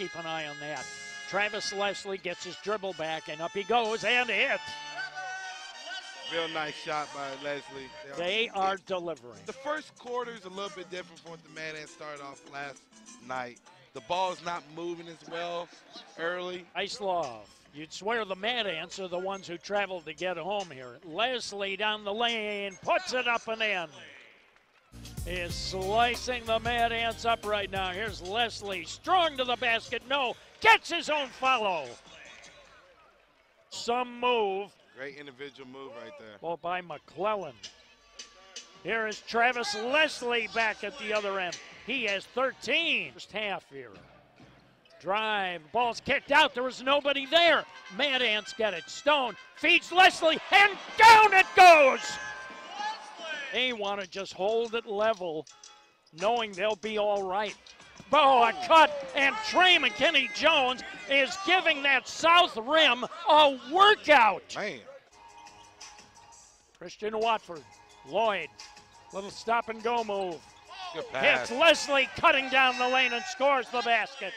long. We'll keep an eye on that. Travis Leslie gets his dribble back, and up he goes and hits. Real nice shot by Leslie. They are delivering. The first quarter is a little bit different from what the Mad Ants started off last night. The ball's not moving as well early. Ice love. You'd swear the Mad Ants are the ones who traveled to get home here. Leslie down the lane, puts it up and in. Is slicing the Mad Ants up right now. Here's Leslie, strong to the basket. No, gets his own follow. Some move. Great individual move right there. Ball by McClellan. Here is Travis Leslie back at the other end. He has 13. First half here. Drive. Ball's kicked out. There was nobody there. Mad Ants get it. Stone feeds Leslie, and down it goes. They want to just hold it level, knowing they'll be all right. Oh, a cut, and Trey McKinnie Jones is giving that south rim a workout. Man. Christian Watford, Lloyd, little stop and go move. Good pass. Hits Leslie cutting down the lane and scores the basket.